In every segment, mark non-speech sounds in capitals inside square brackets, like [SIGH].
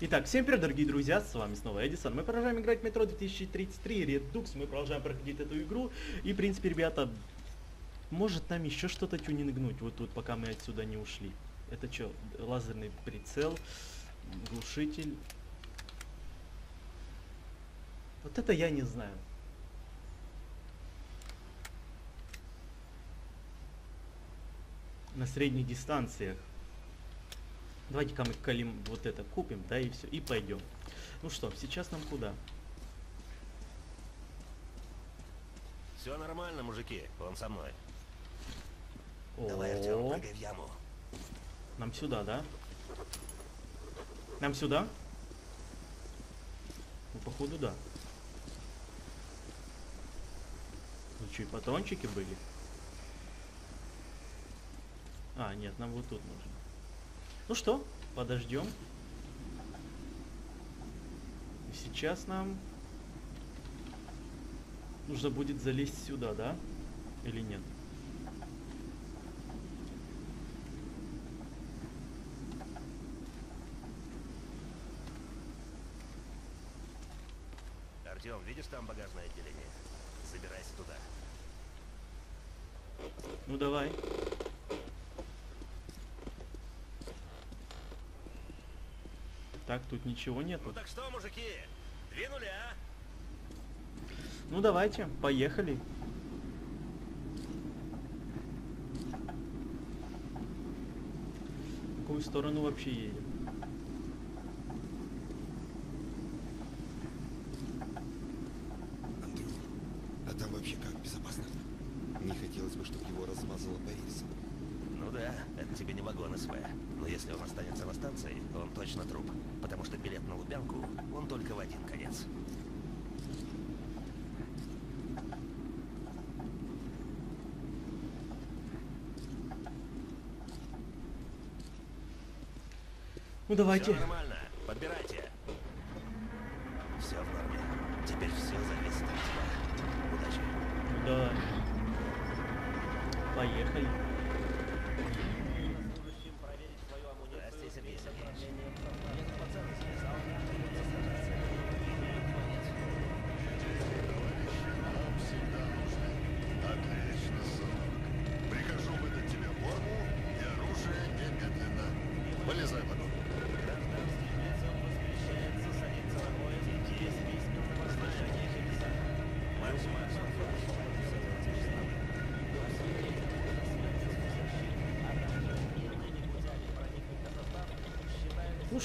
Итак, всем привет, дорогие друзья, с вами снова Эдисон. Мы продолжаем играть в Метро 2033 Redux, мы продолжаем проходить эту игру. И, в принципе, ребята, может нам еще что-то тюнингнуть, вот тут, пока мы отсюда не ушли. Это что, лазерный прицел, глушитель. Вот это я не знаю. На средних дистанциях. Давайте-ка мы калим вот это купим, да, и все, и пойдем. Ну что, сейчас нам куда? Все нормально, мужики, он со мной. Давай, Артем, О, прыгай в яму. Нам сюда, да? Нам сюда? Ну, походу, да. Ну что, и патрончики были? А, нет, нам вот тут нужно. Ну что, подождем. И сейчас нам нужно будет залезть сюда, да? Или нет? Артем, видишь там багажное отделение? Забирайся туда. Ну давай. Так, тут ничего нету. Ну так что, мужики, двинули, а? Ну давайте, поехали. В какую сторону вообще едем? Андрюх, а там вообще как безопасно? Не хотелось бы, чтобы его размазало по рельсам. Ну да, это тебе не вагон СВ. Если он останется на станции, он точно труп. Потому что билет на Лубянку, он только в один конец. Ну давайте. Все нормально,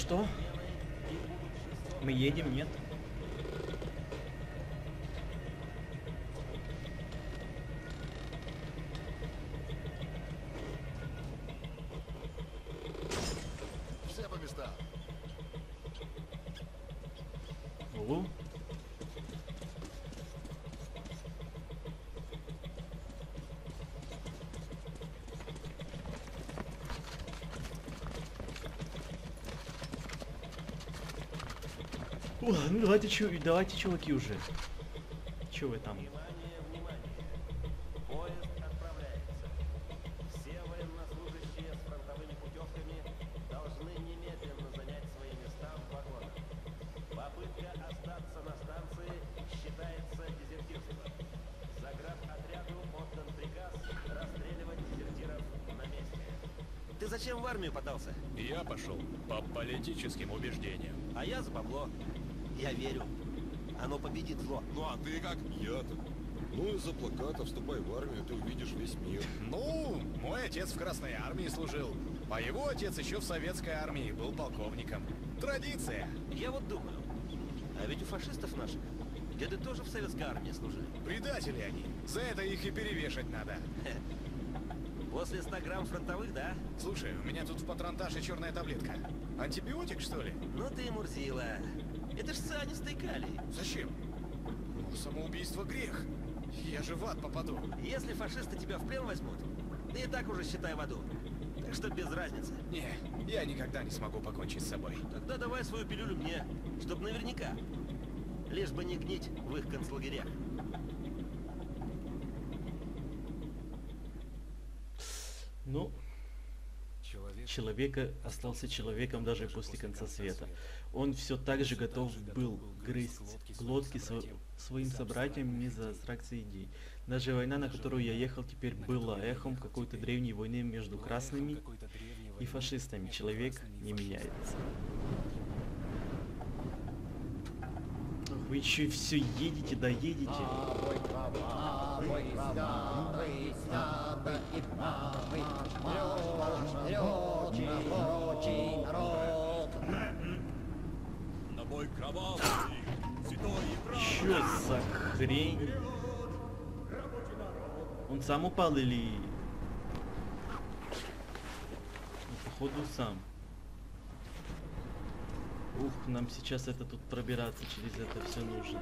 что? Мы едем, нет? Все по местам. Угу. О, ну давайте, чу, давайте, чуваки, уже. Че вы там? Внимание, внимание! Поезд отправляется. Все военнослужащие с фронтовыми путевками должны немедленно занять свои места в вагонах. Попытка остаться на станции считается дезертирством. Заградотряду отдан приказ расстреливать дезертиров на месте. Ты зачем в армию подался? Я пошел по политическим убеждениям. А я за бабло. Я верю. Оно победит зло. Ну а ты как? Я-то. Ну, из-за плаката «Вступай в армию», ты увидишь весь мир. Ну, мой отец в Красной армии служил. А его отец еще в советской армии был полковником. Традиция. Я вот думаю, а ведь у фашистов наших деды тоже в советской армии служили. Предатели они. За это их и перевешать надо. После 100 грамм фронтовых, да? Слушай, у меня тут в патронташе черная таблетка. Антибиотик, что ли? Ну ты мурзила. Это ж цианистый калий. Зачем? Ну, самоубийство грех. Я же в ад попаду. Если фашисты тебя в плен возьмут, ты и так уже считай в аду. Так что без разницы. Не, я никогда не смогу покончить с собой. Тогда давай свою пилюлю мне, чтоб наверняка. Лишь бы не гнить в их концлагерях. Ну, человека остался человеком даже после конца света. Он все так же готов был грызть глотки сво- своим собратьям из-за абстракции идей. Даже война, на которую я ехал, теперь была эхом какой-то древней войны между красными и фашистами. Человек не меняется. Вы еще все едете, да едете. На бой кровавый, за хрень? Он сам упал или... Ну, походу сам. Ух, нам сейчас это тут пробираться через это все нужно.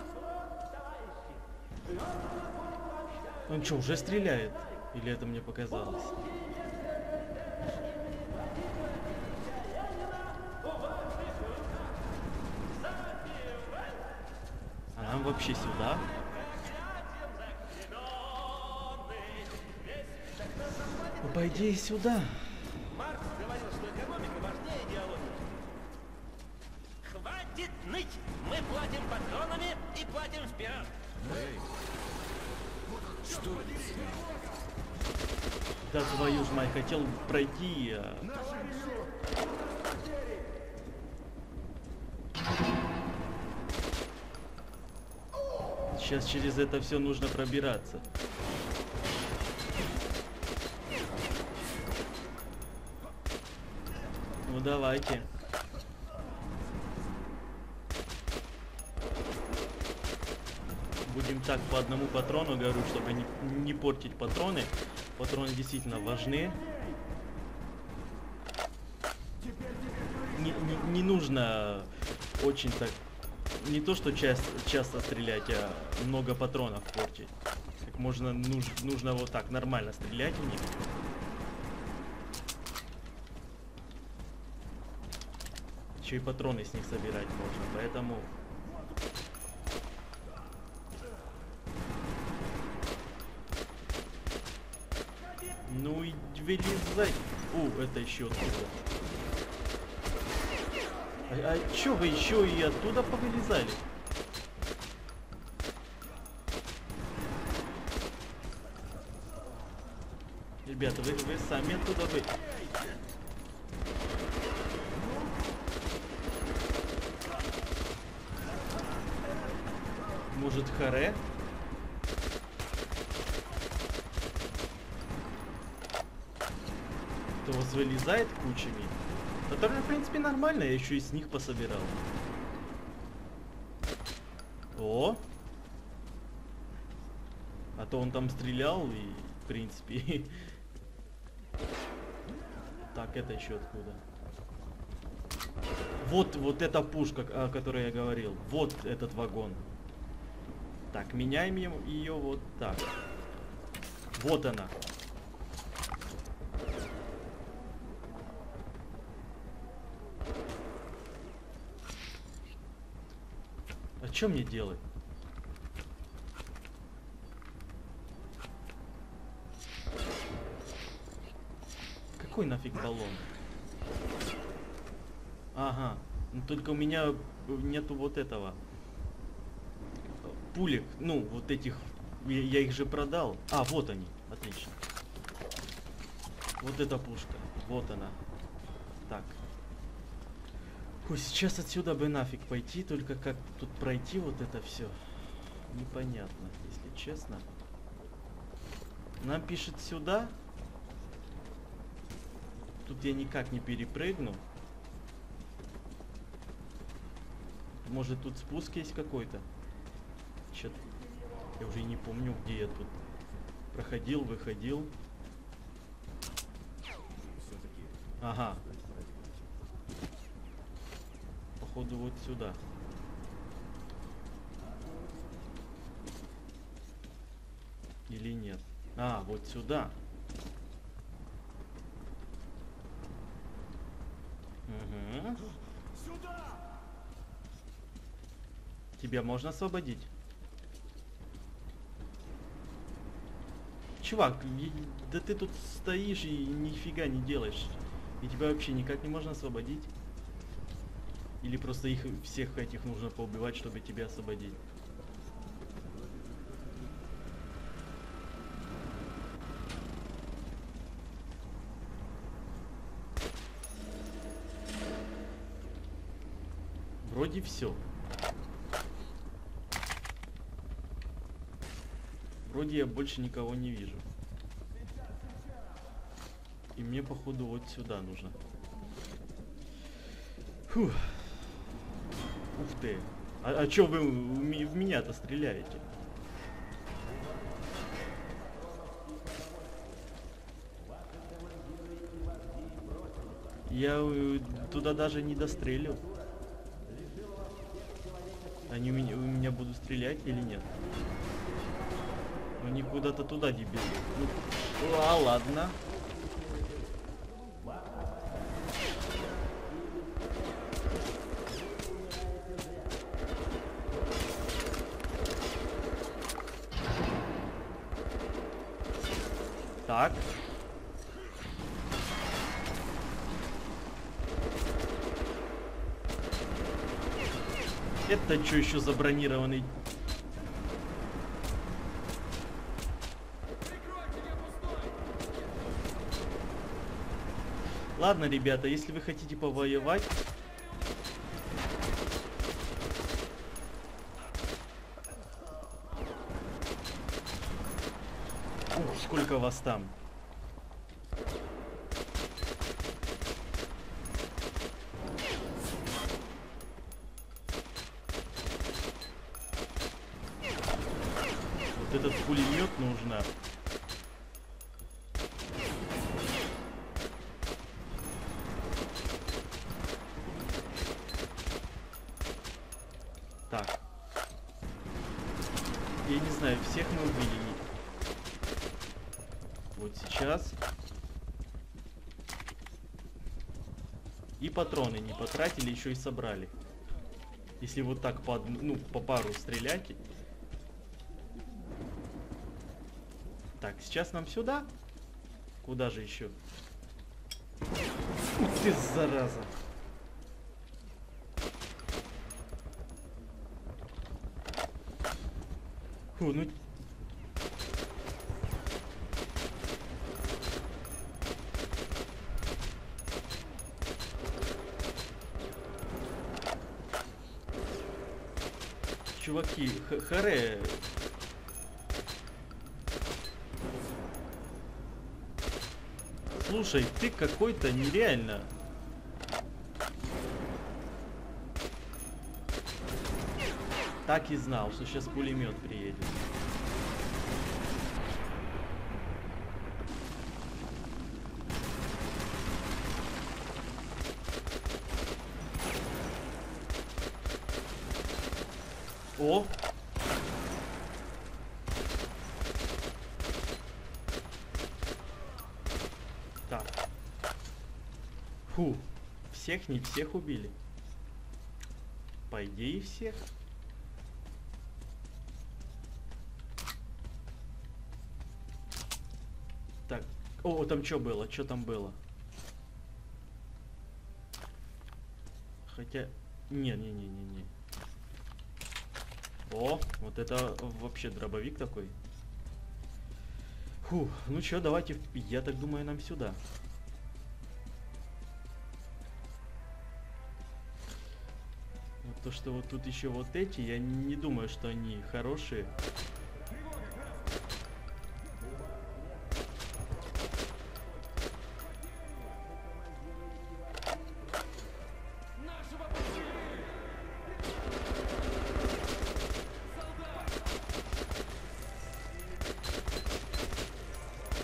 Он что, уже стреляет? Или это мне показалось? А нам вообще сюда? Идее, сюда. Маркс говорил, что экономика важнее идеологии. Хватит ныть! Мы платим патронами и платим вперед! Да твою ж мать, хотел пройти. а- Сейчас через это все нужно пробираться. Ну давайте. Так по одному патрону, говорю, чтобы не, не портить патроны. Патроны действительно важны. Не, не- не нужно очень так... Не то, что часто, часто стрелять, а много патронов портить. Как можно, нуж- нужно вот так нормально стрелять в них. Еще и патроны с них собирать можно, поэтому Ну и вылезай. О, это еще оттуда. А, а чё вы еще и оттуда повылезали? Ребята, вы, вы сами оттуда вы. Может, харе? То вас вылезает кучами. Которые, в принципе, нормально, я еще и с них пособирал. О! А то он там стрелял и, в принципе... [LAUGHS] Так, это еще откуда? Вот, вот эта пушка, о которой я говорил. Вот этот вагон. Так, меняем ее вот так. Вот она. А что мне делать? Какой нафиг баллон? Ага. Ну, только у меня нету вот этого. Пулек. Ну, вот этих. Я, я их же продал. А, вот они. Отлично. Вот эта пушка. Вот она. Так. Ой, сейчас отсюда бы нафиг пойти, только как тут пройти вот это все. Непонятно, если честно. Нам пишет сюда. Тут я никак не перепрыгну. Может тут спуск есть какой-то? Чё Я уже не помню, где я тут проходил, выходил. Ага. Походу вот сюда. Или нет? А, вот сюда. Угу. Тебя можно освободить? Чувак, да ты тут стоишь и нифига не делаешь. И тебя вообще никак не можно освободить? Или просто их всех этих нужно поубивать, чтобы тебя освободить? Вроде все. Вроде я больше никого не вижу. И мне походу вот сюда нужно. Фух. Ух ты. А, а чё вы в, меня-то стреляете? Я э, туда даже не дострелил. Они у меня, у меня будут стрелять или нет? Они куда-то туда, дебил. Ну, а, ладно. Что еще за бронированный? Ладно, ребята, если вы хотите повоевать... Ух, сколько вас там. Вот этот пулемет нужно. Так. Я не знаю, всех мы убили. Вот сейчас. И патроны не потратили, еще и собрали. Если вот так по, ну, по пару стрелять. Так, сейчас нам сюда. Куда же еще? Ух ты, зараза. Фу, ну... Чуваки, харе. Слушай, ты какой-то нереально. Так и знал, что сейчас пулемет приедет. О! Так. Фу. Всех не всех убили. По идее всех. Так. О, там что было? Что там было? Хотя... Не-не-не-не-не. О, вот это вообще дробовик такой. Фу, ну чё, давайте, я так думаю, нам сюда. То, что вот тут еще вот эти, я не думаю, что они хорошие.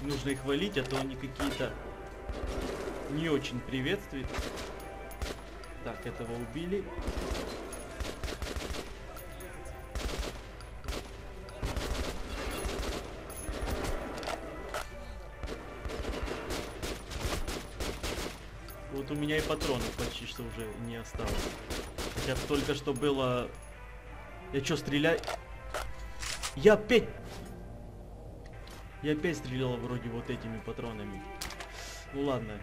Нужно их валить, а то они какие-то не очень приветствуют. Так, этого убили. Уже не осталось. Хотя только что было... Я что, стреляю? Я опять... Я опять стрелял вроде вот этими патронами. Ну ладно.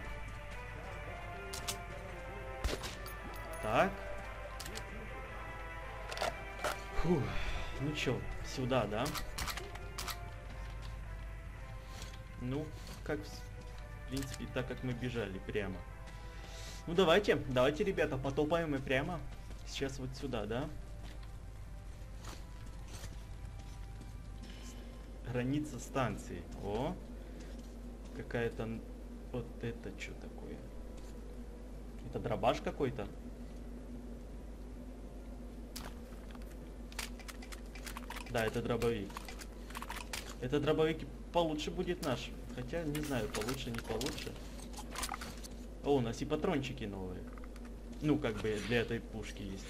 Так. Фух. Ну чё, сюда, да? Ну, как в принципе, так как мы бежали прямо. Ну давайте, давайте, ребята, потопаем мы прямо. Сейчас вот сюда, да? Граница станции. О! Какая-то... Вот это что такое? Это дробаш какой-то? Да, это дробовик. Это дробовик получше будет наш. Хотя, не знаю, получше, не получше. О, у нас и патрончики новые. Ну, как бы для этой пушки есть.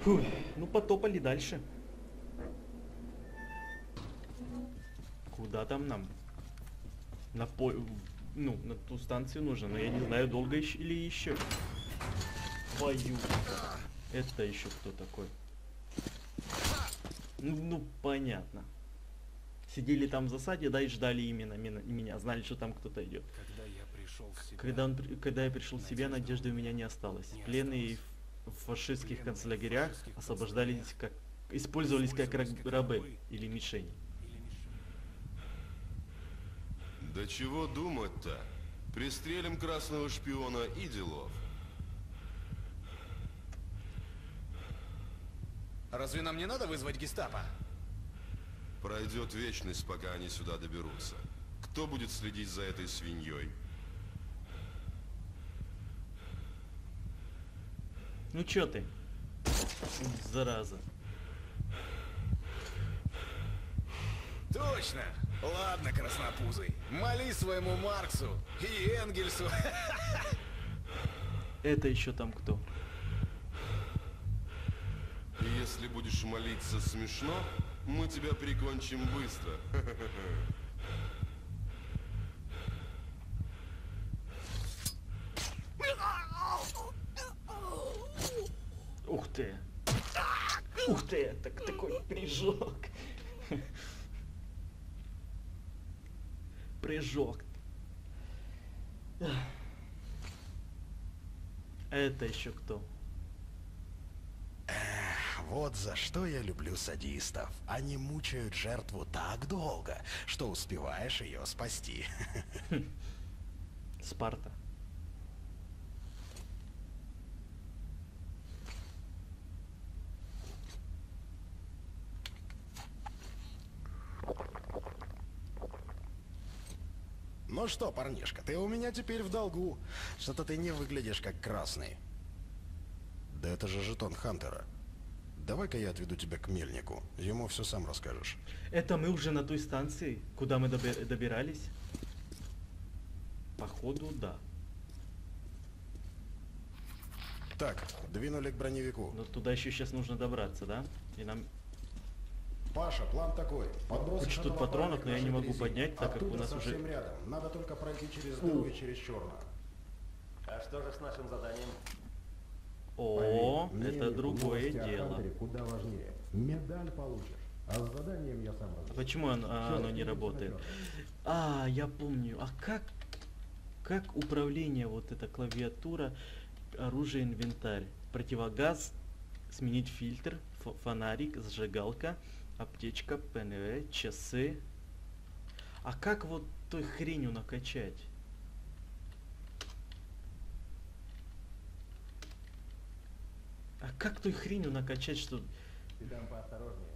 Фух, ну потопали дальше. Куда там нам? На по... Ну, на ту станцию нужно, но я не знаю, долго еще или еще. Твою. Это еще кто такой? Ну, ну, понятно. Сидели там в засаде, да, и ждали именно меня, знали, что там кто-то идет. Когда я пришел в себя, Когда, он, когда я пришел в себя, надежды у меня не осталось. Не Пленные в в фашистских концлагерях освобождались как использовались как раб- рабы или мишени. Да чего думать-то? Пристрелим красного шпиона и делов. Разве нам не надо вызвать гестапо? Пройдет вечность, пока они сюда доберутся. Кто будет следить за этой свиньей? Ну чё ты? Зараза. Точно! Ладно, краснопузый. Моли своему Марксу и Энгельсу. [LAUGHS] Это еще там кто? Если будешь молиться смешно, мы тебя прикончим быстро. Ух ты! Ух ты! Так, такой прыжок! Прыжок. Это еще кто? Вот за что я люблю садистов. Они мучают жертву так долго, что успеваешь ее спасти. [LAUGHS] Спарта. Ну что, парнишка, ты у меня теперь в долгу. Что-то ты не выглядишь как красный. Да это же жетон Хантера. Давай-ка я отведу тебя к мельнику. Ему все сам расскажешь. Это мы уже на той станции, куда мы доби- добирались? Походу, да. Так, двинули к броневику. Но туда еще сейчас нужно добраться, да? И нам... Паша, план такой. Подбросишь тут патронов, но я не могу дрезине. поднять, так как у Оттуда нас уже- совсем рядом. Надо только пройти через дыру и через черную. А что же с нашим заданием? О, это другое дело. куда важнее. Медаль получишь. А с заданием я сам А почему он- а, оно не работает? А, я помню. А как, как управление вот эта клавиатура, оружие, инвентарь? Противогаз, сменить фильтр, фонарик, зажигалка, аптечка, ПНВ, часы. А как вот той хренью накачать? Как той хренью накачать, что... Ты там поосторожнее.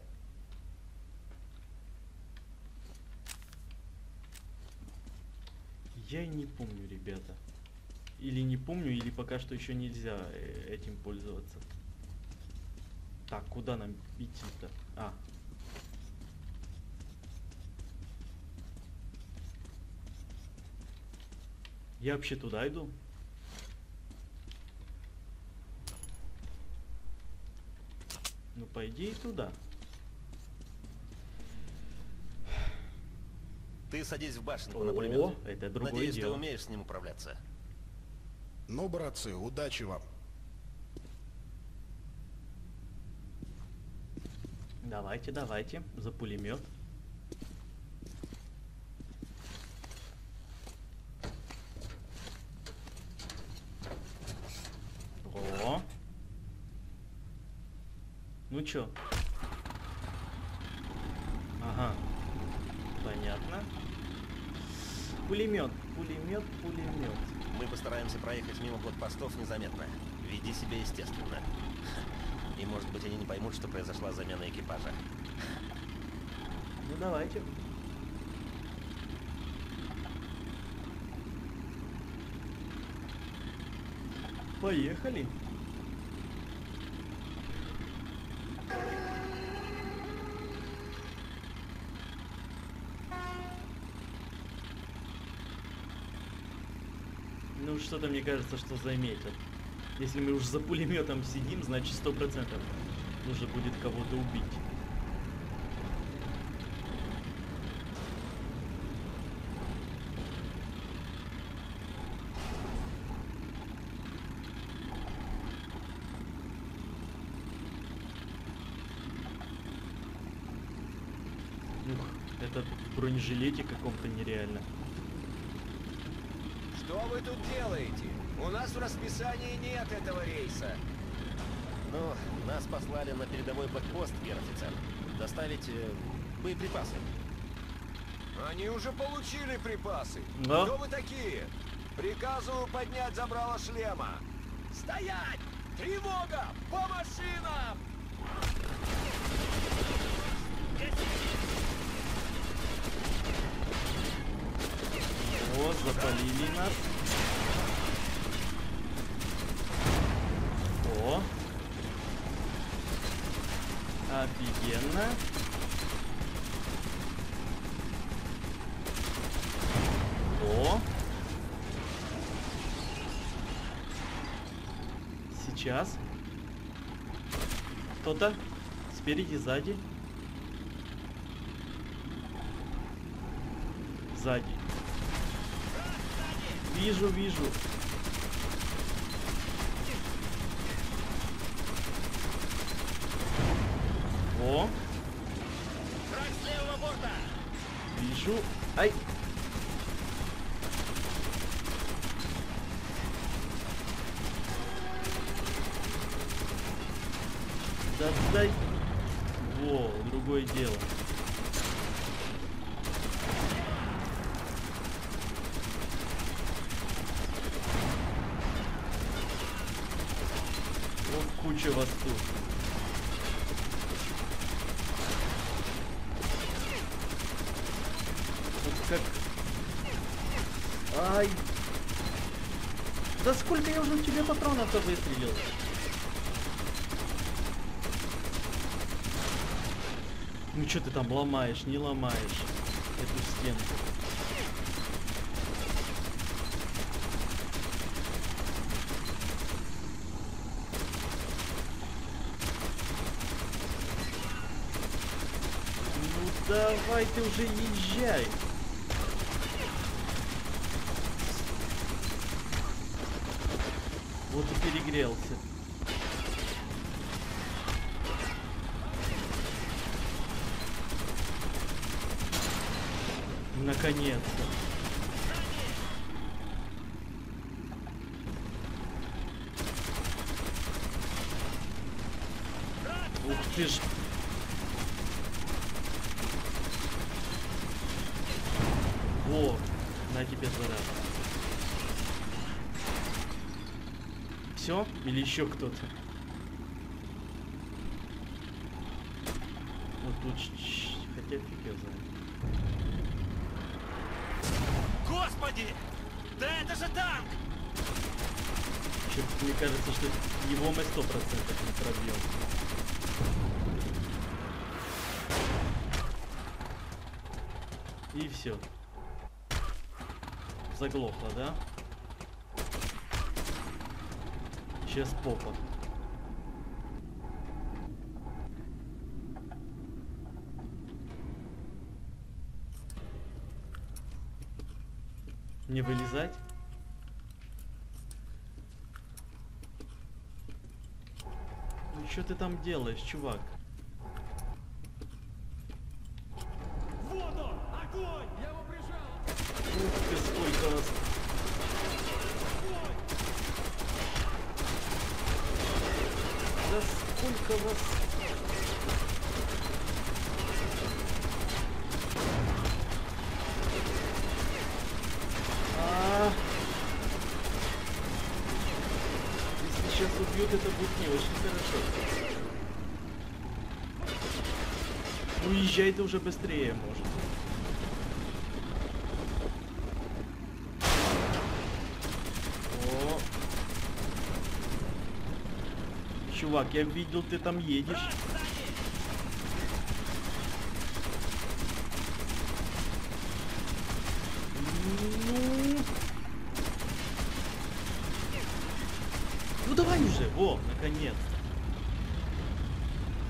Я и не помню, ребята. Или не помню, или пока что еще нельзя э, этим пользоваться. Так, куда нам идти-то? А. Я вообще туда иду. Ну, по идее, туда. Ты садись в башенку О, на пулемете. это другое Надеюсь, ты дело. умеешь с ним управляться. Ну, братцы, удачи вам. Давайте, давайте, за пулемет. Ну чё? Ага. Понятно. Пулемет, пулемет, пулемет. Мы постараемся проехать мимо блокпостов незаметно. Веди себя естественно. И может быть они не поймут, что произошла замена экипажа. Ну давайте. Поехали. Что-то мне кажется, что заметят. Если мы уж за пулеметом сидим, значит сто процентов нужно будет кого-то убить. Ух, этот бронежилете каком-то нереально. Что вы тут делаете? У нас в расписании нет этого рейса. Ну, нас послали на передовой блокпост, гер-офицер. Доставить э, боеприпасы. Они уже получили припасы. Да. Кто вы такие? Приказываю поднять забрало шлема. Стоять! Тревога! По машинам! О, запалили нас. О. Офигенно. О. Сейчас. Кто-то спереди, сзади. Сзади. Вижу, вижу. О. Вижу. Ай. Да дай. Во, другое дело. Вот куча вас тут. Вот как... Ай! Да сколько я уже в тебе патронов-то выстрелил? Ну что ты там ломаешь, не ломаешь эту стенку? Ну давай ты уже езжай. Вот и перегрелся. Наконец-то. Ух ты ж. Во, на тебе заряд. Все? Или еще кто-то? Вот тут, ч- ч- хотя фиг я знаю. Господи! Да это же танк! Чё-то мне кажется, что его мы сто процентов не пробьем. И все. Заглохло, да? Сейчас попа. Не вылезать? Ну что ты там делаешь, чувак? пожалуйста. Да сколько вас... А. Если сейчас убьют, это будет не очень хорошо. Уезжай ты уже быстрее, может. Чувак, я видел, ты там едешь. Ну... Ну давай уже, во, наконец.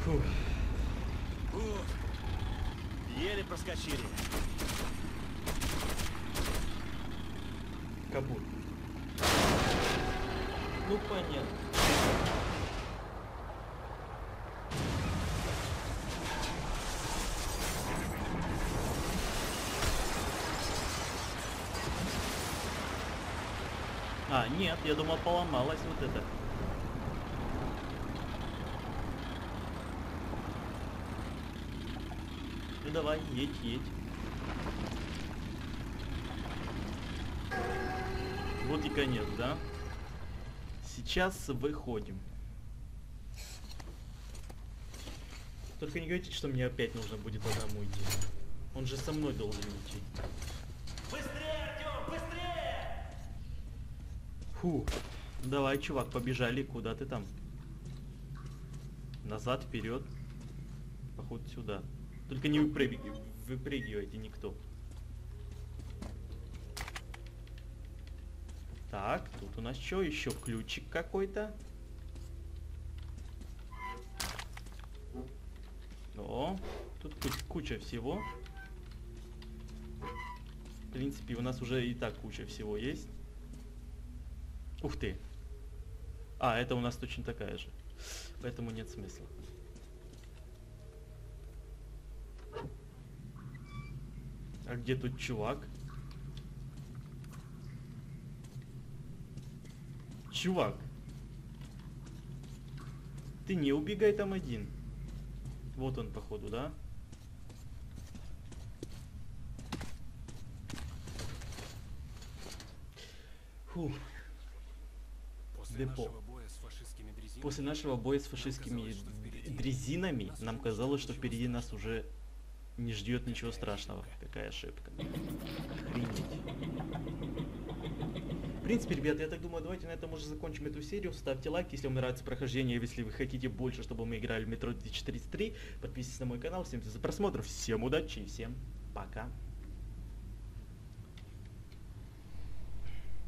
Фух. Еле проскочили. Капут. Ну понятно. Нет, я думал поломалась вот это. Ну давай, едь, едь. Вот и конец, да? Сейчас выходим. Только не говорите, что мне опять нужно будет одному идти. Он же со мной должен идти. Быстрее, Артем, быстрее! Фу. Давай, чувак, побежали. Куда ты там? Назад, вперед. Походу сюда. Только не выпрыгивай, выпрыгивайте никто. Так, тут у нас что? Еще ключик какой-то. О, тут ку- куча всего. В принципе, у нас уже и так куча всего есть. Ух ты. А, это у нас точно такая же. Поэтому нет смысла. А где тут чувак? Чувак. Ты не убегай там один. Вот он, походу, да? Фух. После Депо. нашего боя с фашистскими дрезинами После нашего боя с фашистскими дрезинами нам казалось, что впереди нас уже не ждет ничего страшного. Какая ошибка. Охренеть. В принципе, ребята, я так думаю, давайте на этом уже закончим эту серию. Ставьте лайк, если вам нравится прохождение, если вы хотите больше, чтобы мы играли в Метро 2033. Подписывайтесь на мой канал. Всем за просмотр, всем удачи и всем пока.